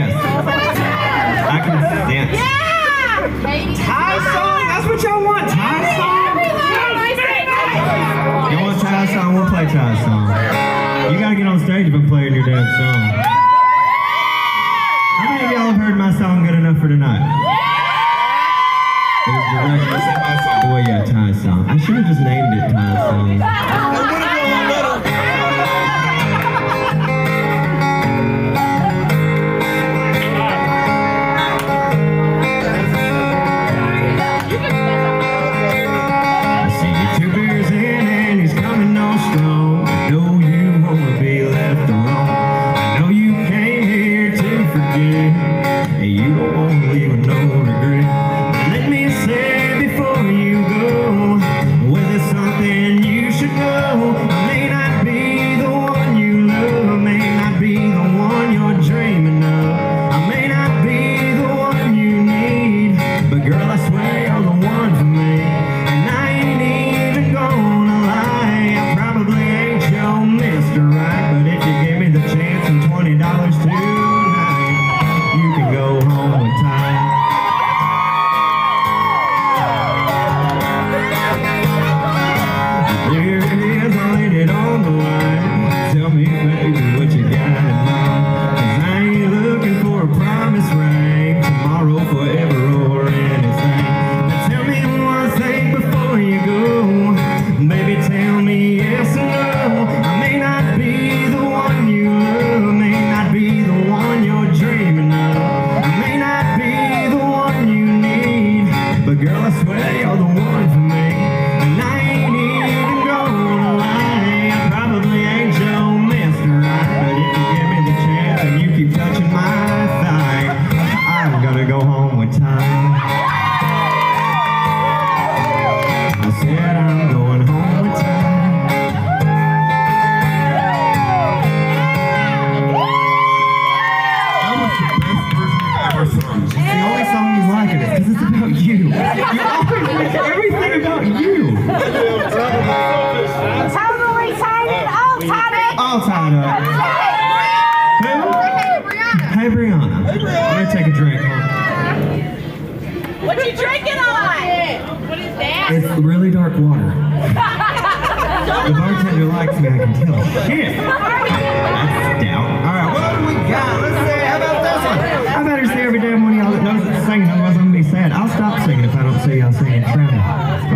Yes. I can dance. Yeah! Thai song, that's what y'all want. Thai song. Y'all want Thai song? We'll play Thai song. You gotta get on stage if I'm playing your damn song. stop singing if I don't say y'all singing Drowning.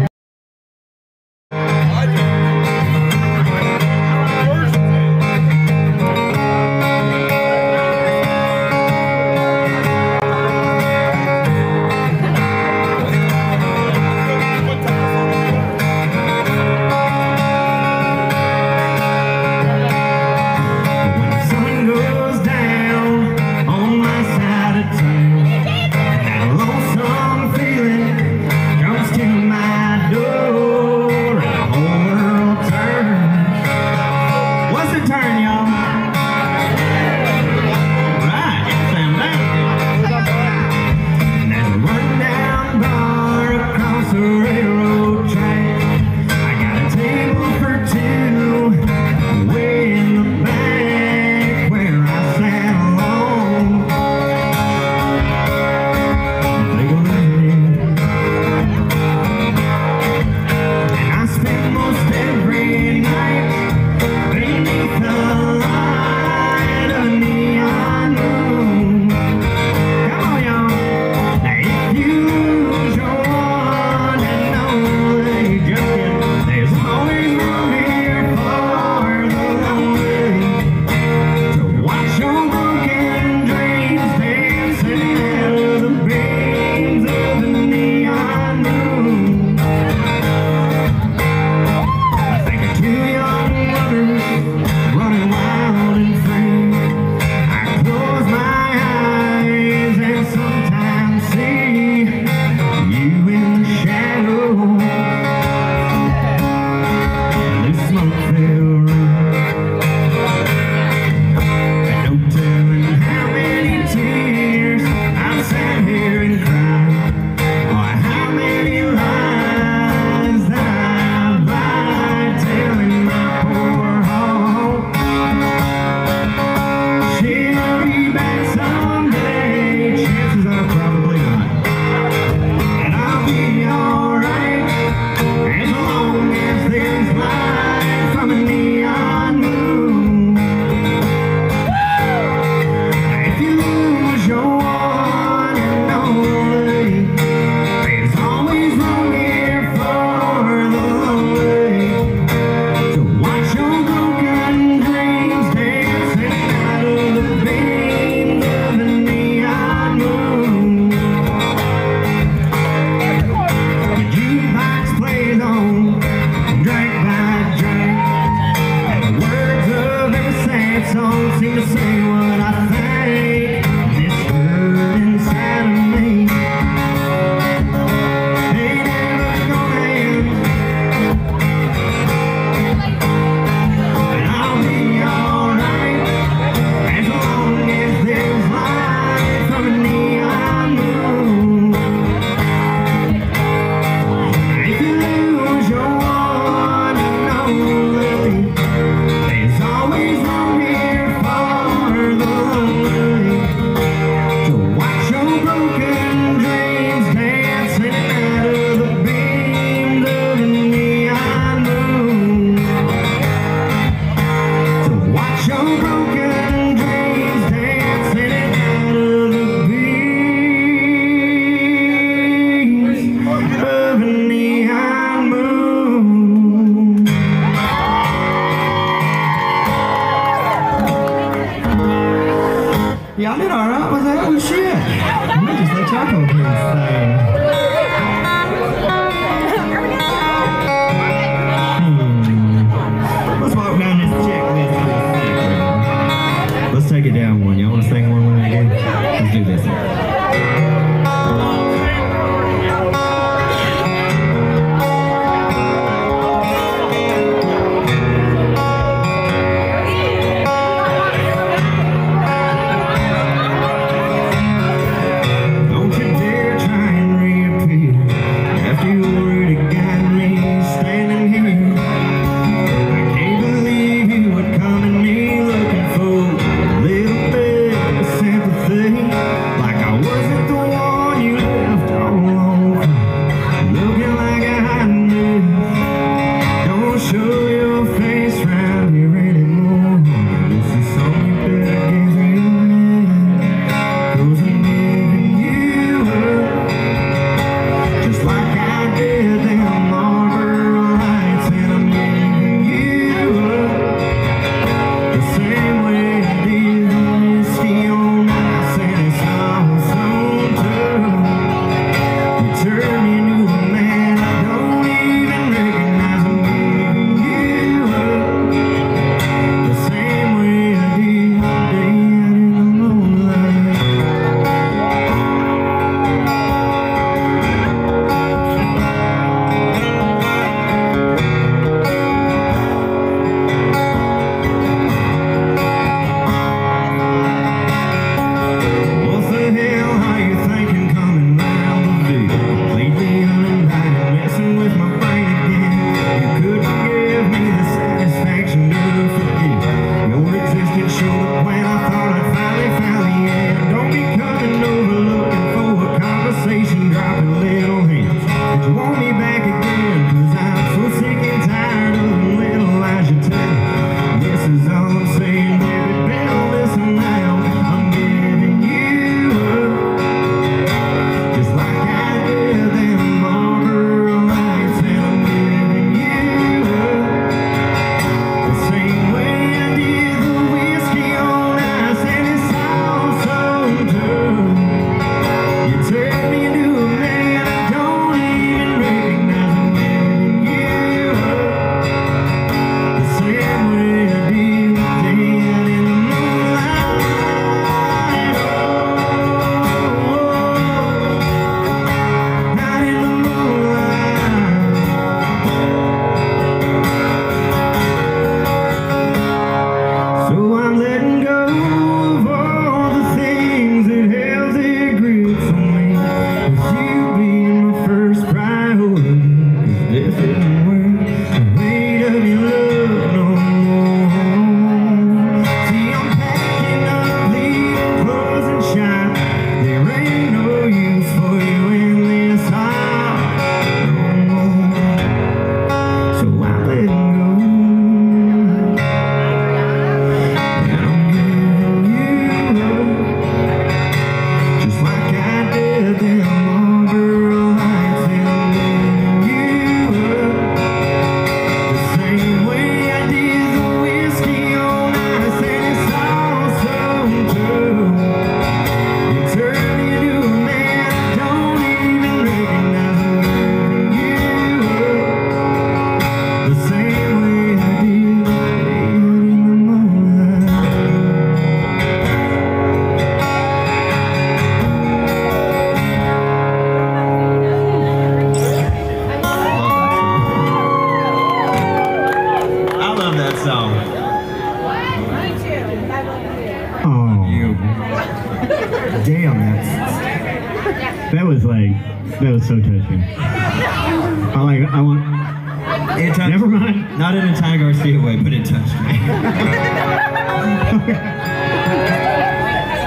feet away, but it touched me.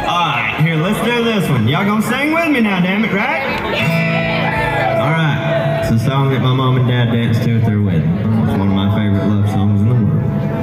Alright, here, let's do this one. Y'all gonna sing with me now, damn it, right? Alright, it's a song that my mom and dad danced to at their wedding. It's one of my favorite love songs in the world.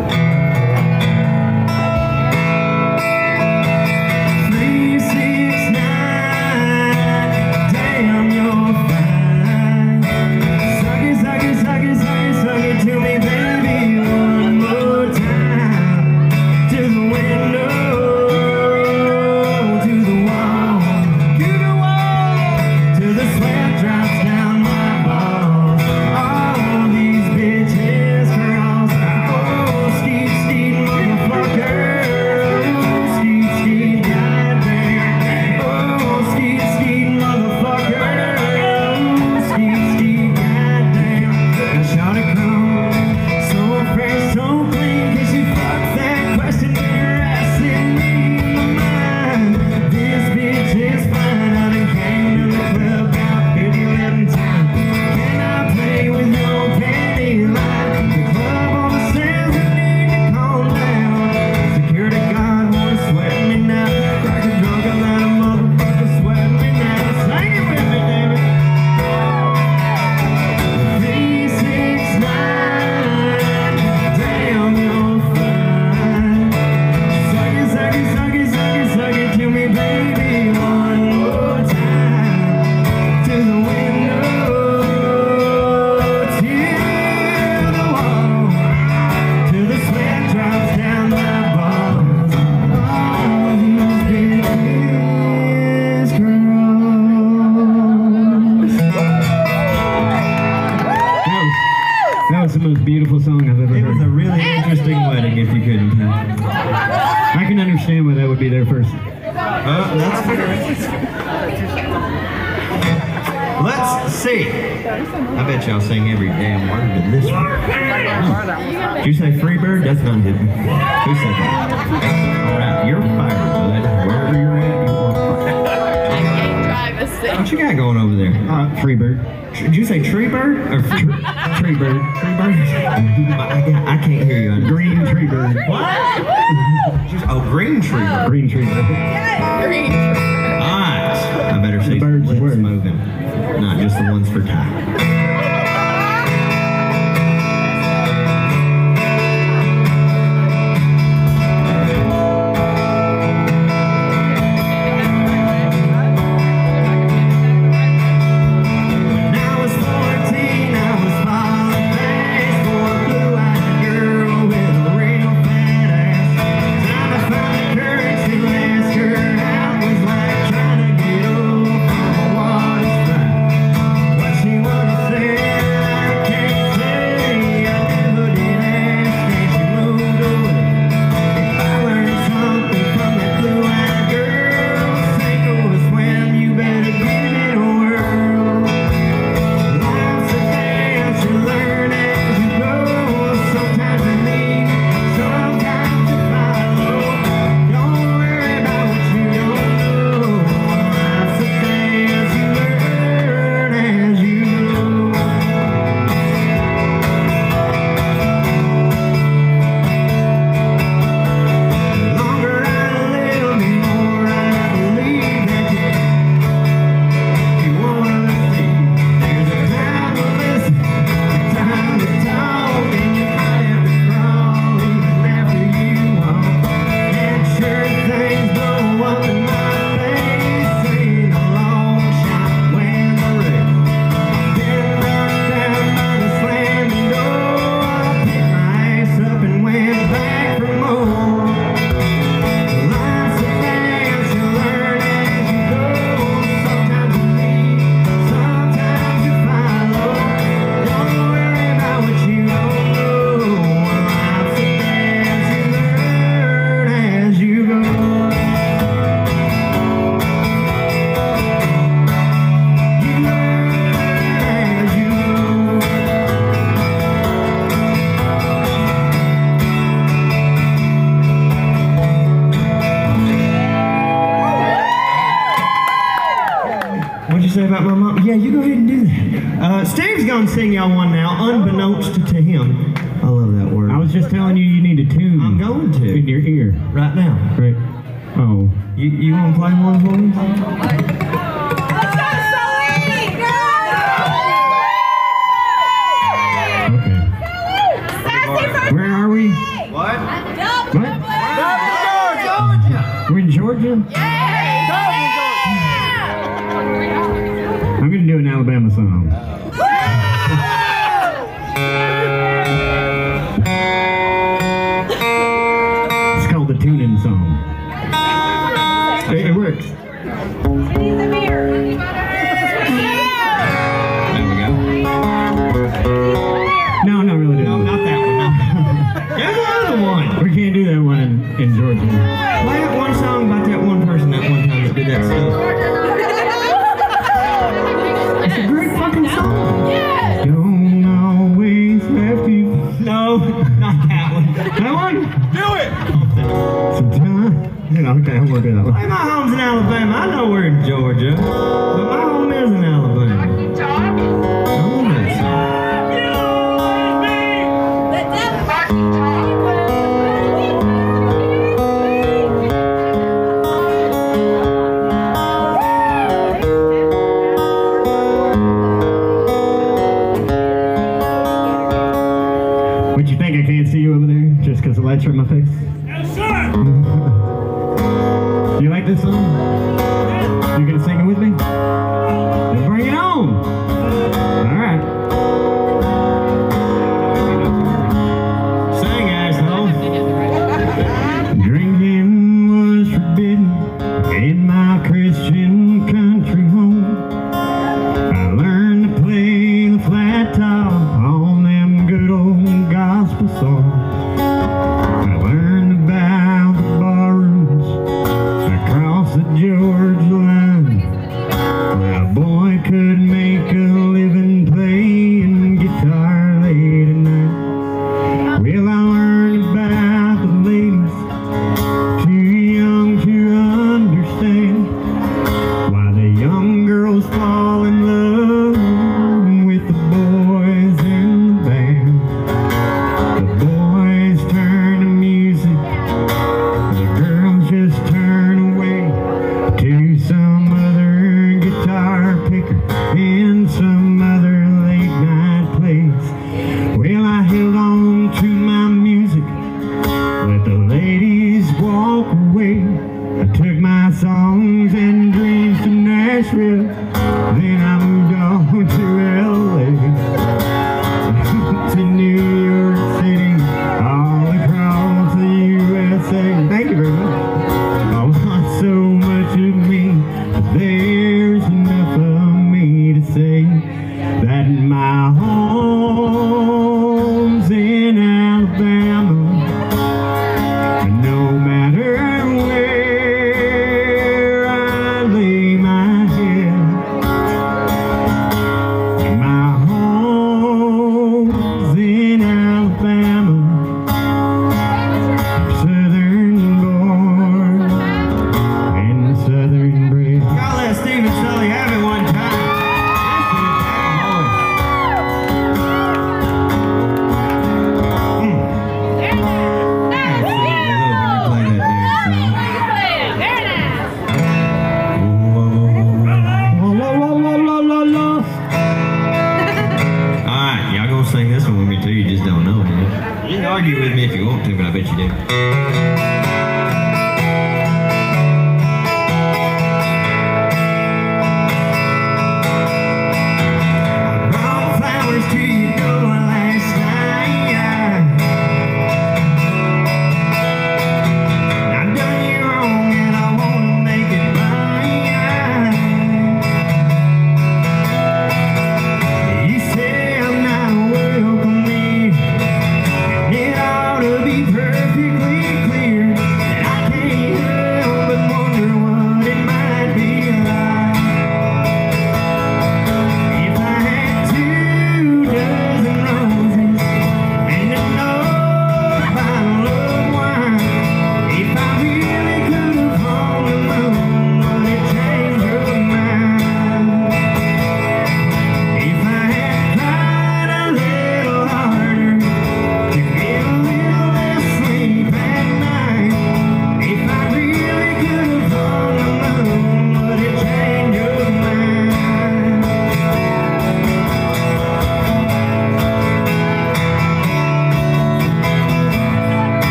Wrap your firewood wherever you're at. You are I can't drive a thing. What you got going over there? Uh, tree bird. Did you say tree bird or fr- tree bird? Tree bird. I, can't- I can't hear you. Green tree bird. What? Just- oh, green tree bird. Oh. Green tree bird. Yes, Green. All right. I better say The bird's word. moving, not just the ones for time. Sure. You like this song? Yeah. You can sing it with me?